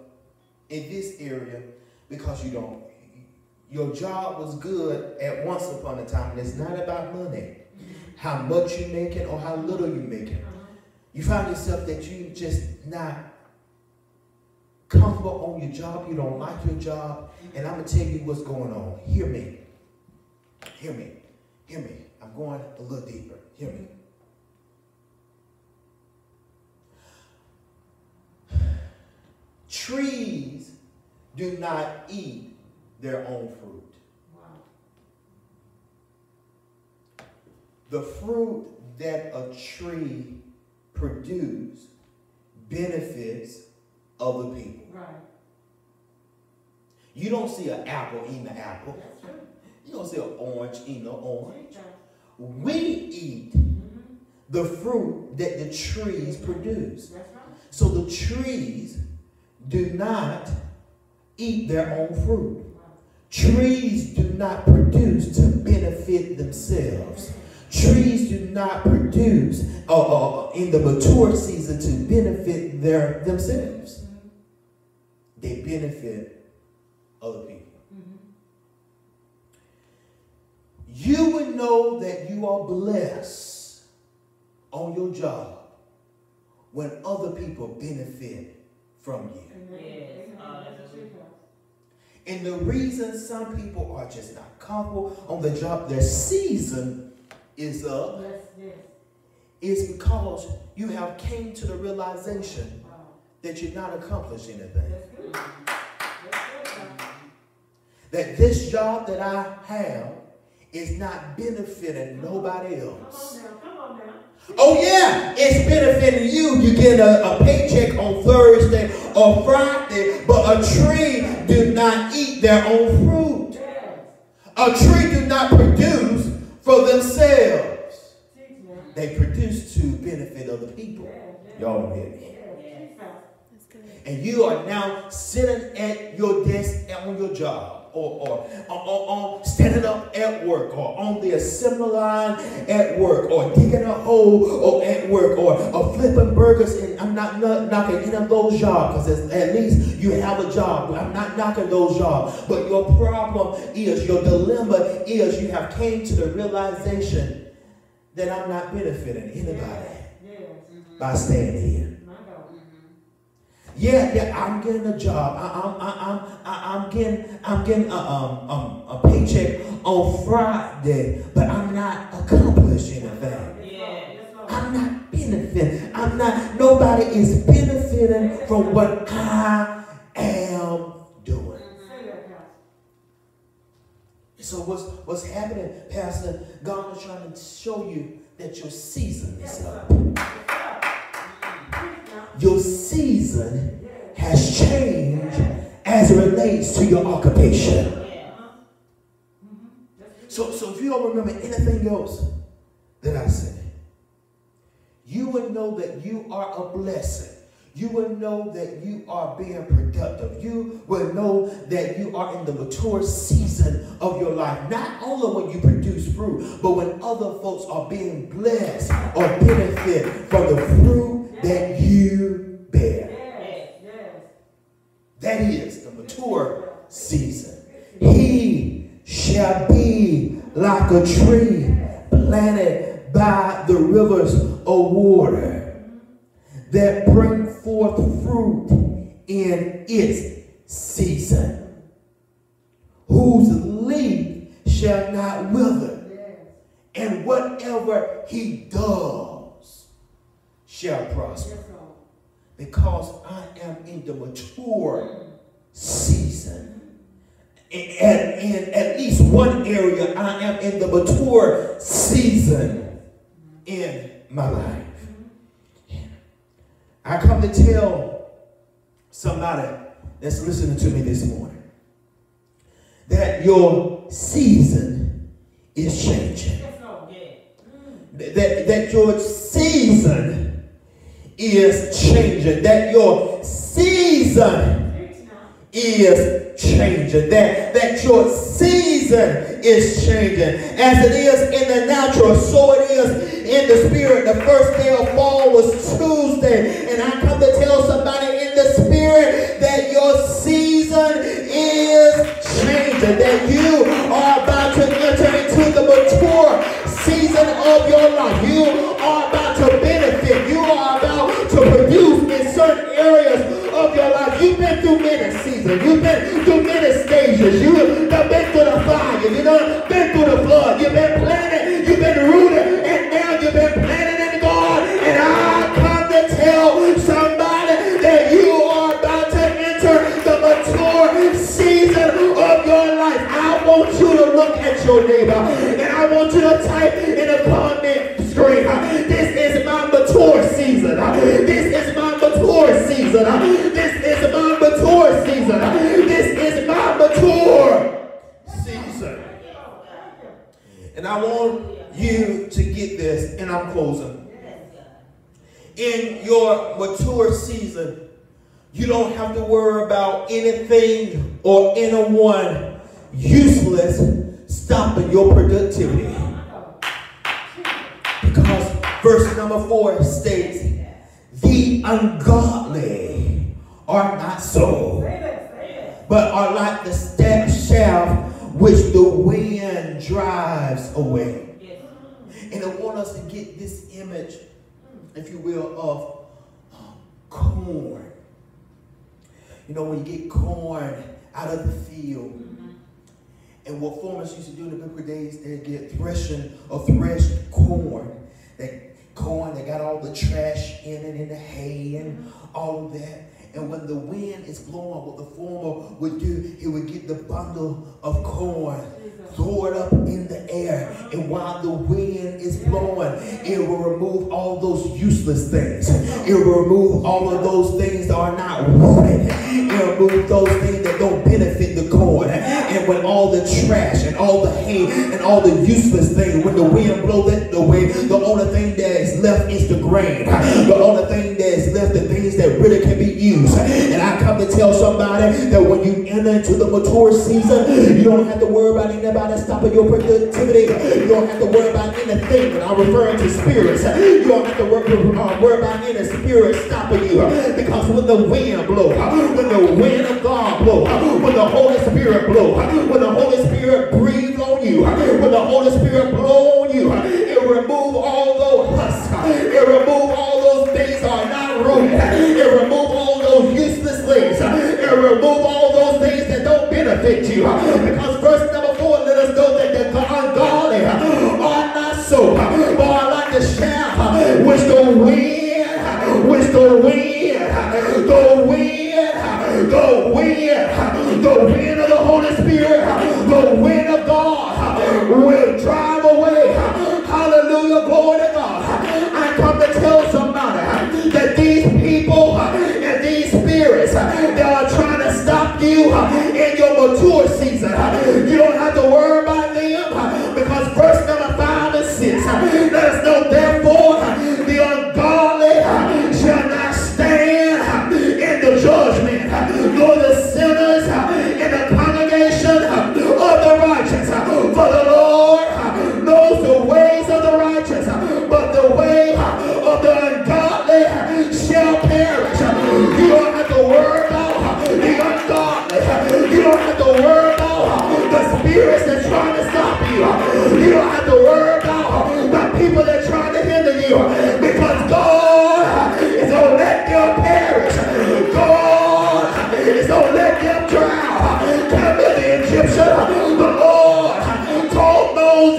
in this area because you don't. Your job was good at once upon a time, and it's not about money, how much you're making or how little you're making. You find yourself that you just not comfortable on your job. You don't like your job, and I'm gonna tell you what's going on. Hear me. Hear me. Hear me. I'm going a little deeper. Hear me. Trees do not eat their own fruit. Wow. The fruit that a tree produces benefits other people. Right. You don't see an apple eating an apple. That's true. You don't see an orange eating an orange. We eat Mhm. the fruit that the trees produce. That's right. So the trees do not eat their own fruit. Trees do not produce to benefit themselves. Trees do not produce uh, uh, in the mature season to benefit their themselves. They benefit other people. You would know that you are blessed on your job when other people benefit from you. Amen. Yes. Amen. Hallelujah. That's the truth, Pastor. And the reason some people are just not comfortable on the job, their season is up, Yes, yes. is because you have came to the realization Wow. that you're not accomplishing anything. That's good. That's good, That this job that I have is not benefiting nobody Come else. on now. Come on now. Oh yeah, it's benefiting you. You get a, a paycheck on Thursday or Friday, but a tree do not eat their own fruit. A tree do not produce for themselves. They produce to benefit other people. Yes, yes. Y'all don't hear me. Yes. Teach, Pastor. That's good. And you are now sitting at your desk on your job. Or, or, or, or, standing up at work, or on the assembly line at work, or digging a hole or at work, or, or flipping burgers. And I'm not, knocking any of those jobs because at least you have a job. I'm not knocking those jobs. But your problem is, your dilemma is, you have came to the realization that I'm not benefiting anybody Yes. by staying here. Yeah, yeah, I'm getting a job. I, I'm, I, I'm, I, I'm getting, I'm getting a, um, um, a paycheck on Friday, but I'm not accomplishing anything. Yes, Lord. Yes, Lord. I'm not benefiting. I'm not. Nobody is benefiting from what I am doing. Say that, Pastor. So what's what's happening, Pastor? God is trying to show you that your season is up. Your season has changed as it relates to your occupation. So, so if you don't remember anything else that I said, you would know that you are a blessing. You will know that you are being productive. You will know that you are in the mature season of your life. Not only when you produce fruit, but when other folks are being blessed or benefit from the fruit that you bear. That is the mature season. He shall be like a tree planted by the rivers of water that bring forth fruit in its season, whose leaf shall not wither, and whatever he does shall prosper. Because I am in the mature season. And in at least one area, I am in the mature season in my life. I come to tell somebody that's listening to me this morning that your season is changing. That, that your season is changing. That your season is changing. That, that your season is changing. As it is in the natural, so it is in the spirit. The first day of fall was Tuesday. And I come to tell somebody in the spirit that your season is changing. That you through many seasons. You've been through many stages. You've been through the fire. You've been through the flood. You've been planted. You've been rooted. And now you've been planted in God. And I come to tell somebody that you are about to enter the mature season of your life. I want you to look at your neighbor. And I want you to type in the comment screen. This is my mature season. This is my mature season. Season. And I want you to get this, and I'm closing. In your mature season, you don't have to worry about anything or anyone useless stopping your productivity. Because verse number four states, the ungodly are not so, but are like the staff shaft which the wind drives away. And I want us to get this image, if you will, of uh, corn. You know, when you get corn out of the field, and what farmers used to do in the biblical days, they get threshing or threshed corn. That corn that got all the trash in it and the hay and all of that. And when the wind is blowing, what the farmer would do, he would get the bundle of corn, throw it up in the air, and while the wind is blowing, it will remove all those useless things. It will remove all of those things that are not rooted. It will remove those things that don't benefit the corn. And when all the trash and all the hay and all the useless things, when the wind blows it away, the only thing that is left is the grain. The only thing that is left, the things that really can be used. And I come to tell somebody that when you enter into the mature season, you don't have to worry about anybody stopping your productivity. You don't have to worry about anything. I'm referring to spirits. You don't have to worry, uh, worry about any spirit stopping you. Because when the wind blows, uh, when the wind of God blows, uh, when the Holy Spirit blows, uh, when the Holy Spirit breathes on you, when the Holy Spirit blows on you, it remove all those husks. It remove all those things that are not rooted. It remove all those useless things. It remove all those things that don't benefit you. Because verse number and ungodly are not so, but are like the shaft which the wind, which the wind, the wind, the wind, the wind of the Holy Spirit, the wind of God will drive away. Hallelujah, glory to God. I come to tell somebody that these people and these spirits that are trying to stop you in your mature season.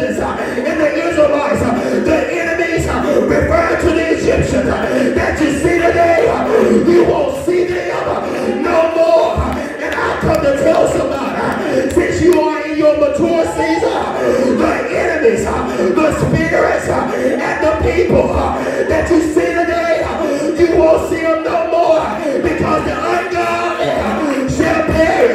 Egyptians uh, and the Israelites, uh, the enemies uh, referred to the Egyptians that you see today, you won't see them no more. And I come to tell somebody, since you are in your mature season, the enemies, the spirits, and the people that you see today, you won't see them no more because the ungodly shall perish.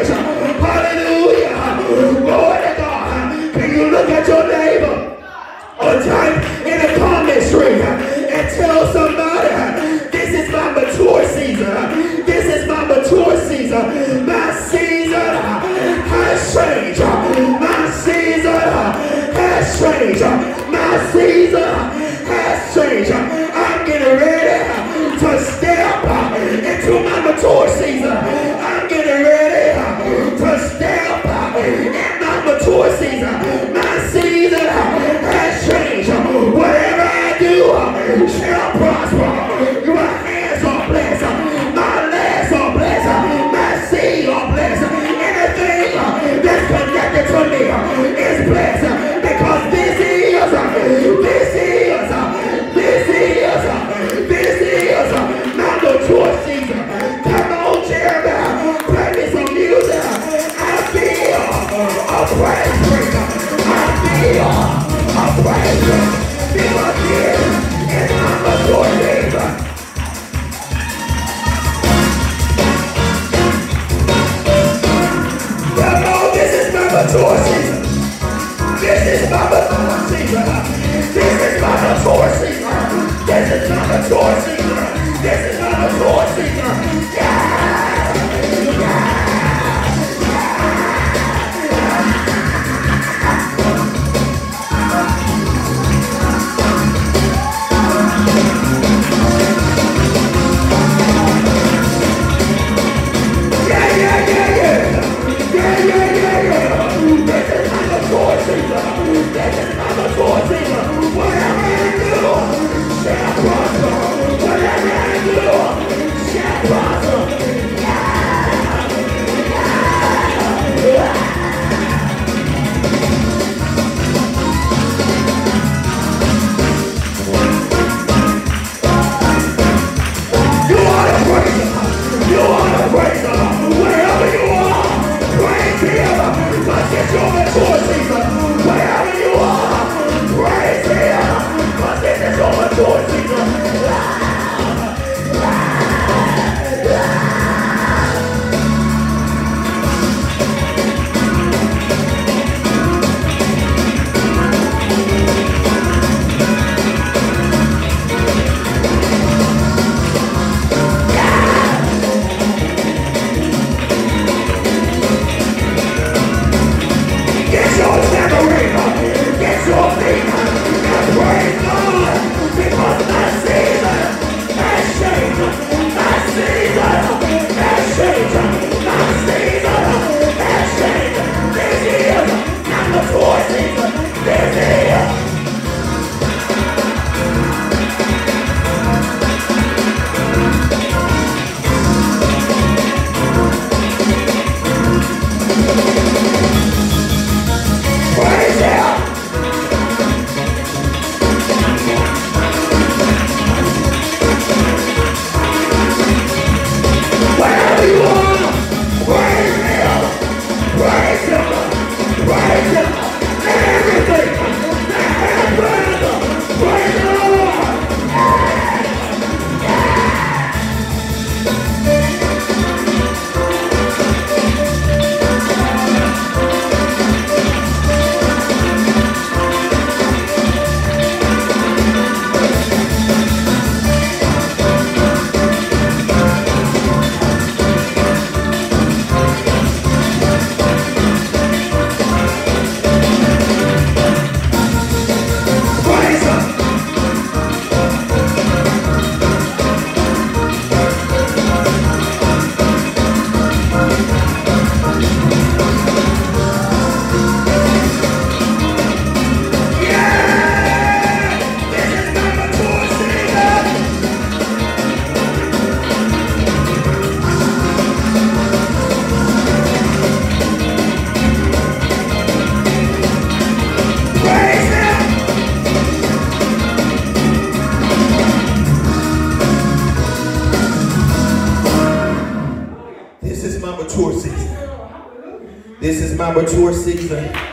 This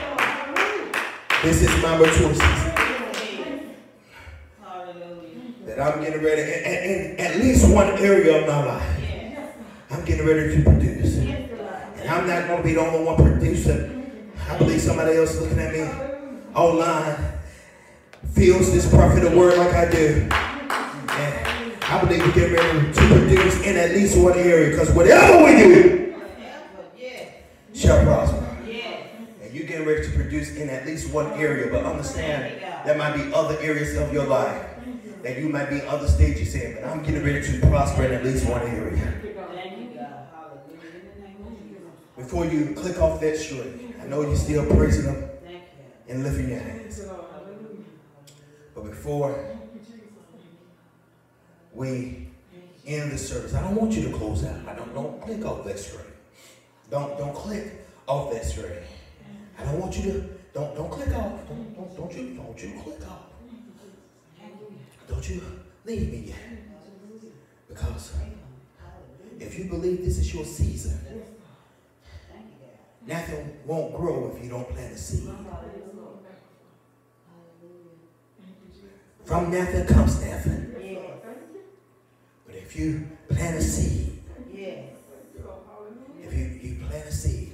Before you click off that string, I know you're still praising Him and lifting your hands. But before we end the service, I don't want you to close out. I don't don't click off that string. Don't don't click off that string. I don't want you to don't don't click off. Don't don't, don't you don't you click off. Don't you leave me yet. Because if you believe this is your season, nothing won't grow if you don't plant a seed. From nothing comes nothing. But if you plant a seed, if you, you plant a seed,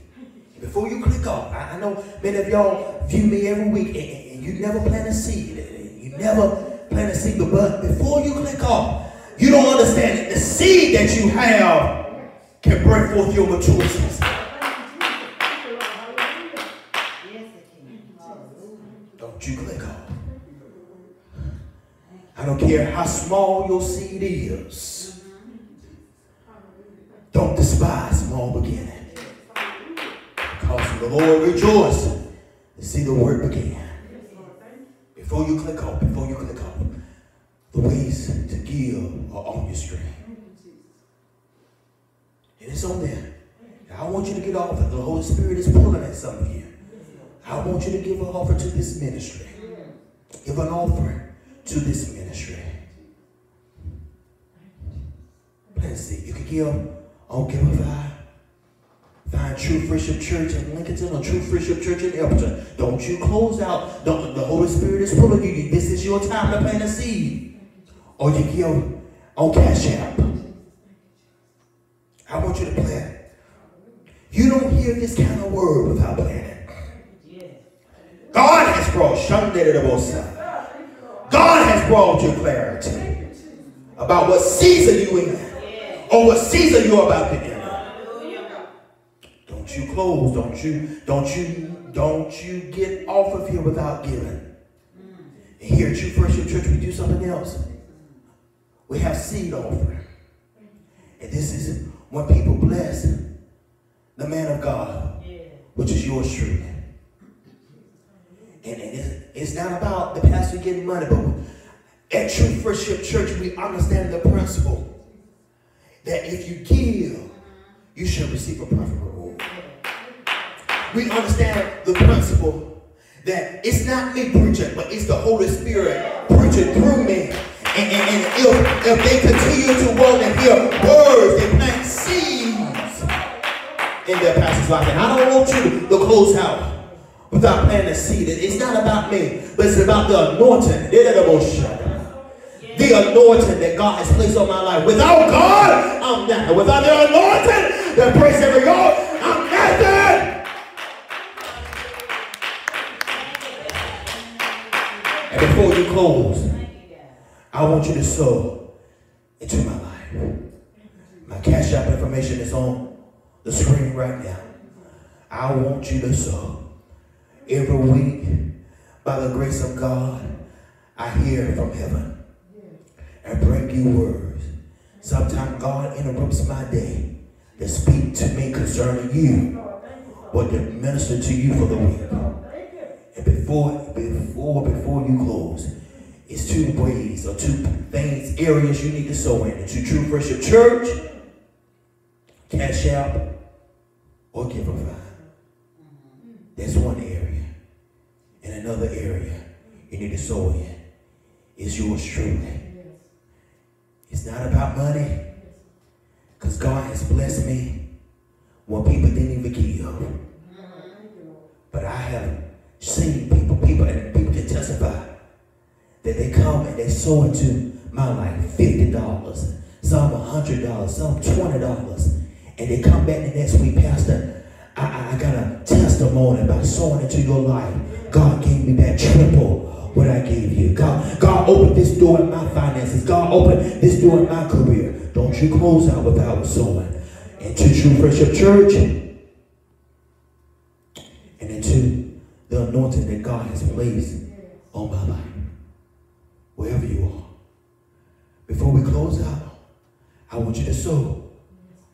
before you click off, I, I know many of y'all view me every week and, and- you never plant a seed. You never plant a seed, but before you click off, you don't understand that the seed that you have can bring forth your mature. You click. I don't care how small your seed is. Don't despise small beginning. Because the Lord rejoices to see the word begin. Before you click off, before you click off, the ways to give are on your screen. And it's on there. Now, I want you to get off. it. The Holy Spirit is pulling at some of you. I want you to give an offer to this ministry. Give an offer to this ministry. Let's see. You can give on Givelify. Find True Friendship Church in Lincoln or True Friendship Church in Elton. Don't you close out. Don't, the Holy Spirit is pulling you. This is your time to plant a seed. Or you give on Cash App. I want you to plant. You don't hear this kind of word without planting. God has brought. God has brought you clarity about what season you in or what season you're about to enter. Don't you close. Don't you, don't you, don't you get off of here without giving. And here at True Friendship Church, we do something else. We have seed offering. And this is when people bless the man of God, which is yours truly. And, it's, not about the pastor getting money, but at True Friendship Church, we understand the principle that if you give, you shall receive a prophet reward. We understand the principle that it's not me preaching, but it's the Holy Spirit preaching through me. And, and, and if, if they continue to walk and hear words and plant seeds in their pastor's life, and I don't want you to close out without planting a seed. It's not about me, but it's about the anointing. The anointing that God has placed on my life. Without God, I'm nothing. Without the anointing that breaks every yoke, I'm nothing. And before you close, I want you to sow into my life. My cash app information is on the screen right now. I want you to sow. Every week, by the grace of God, I hear from heaven and bring you words. Sometimes God interrupts my day to speak to me concerning you or to minister to you for the week. And before, before, before you close, it's two ways or two things, areas you need to sow in. To True Friendship Church, Cash App, or Givelify. That's one area. And another area you need to sow in is yours truly. It's not about money. Because God has blessed me when people didn't even give. But I have seen people, people, and people can testify that they come and they sow into my life fifty dollars, some hundred dollars, some twenty dollars, and they come back the next week, Pastor. I, I, got a testimony about sowing into your life. God gave me that triple what I gave you. God, God opened this door in my finances. God opened this door in my career. Don't you close out without sowing into True Friendship Church and into the anointing that God has placed on my life. Wherever you are. Before we close out, I want you to sow.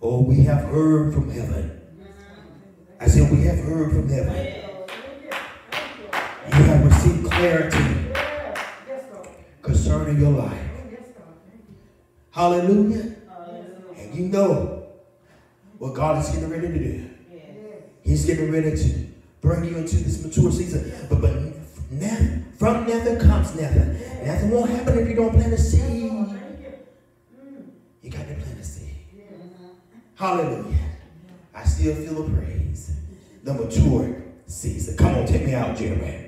Oh, we have heard from heaven. I said, we have heard from heaven. You have received clarity concerning your life. Hallelujah. And you know what God is getting ready to do. He's getting ready to bring you into this mature season. But but nothing, from nothing comes nothing. Nothing won't happen if you don't plant a seed. You got to plant a seed. Hallelujah. I still feel a praise. The mature season. Come on, take me out, Jeremy.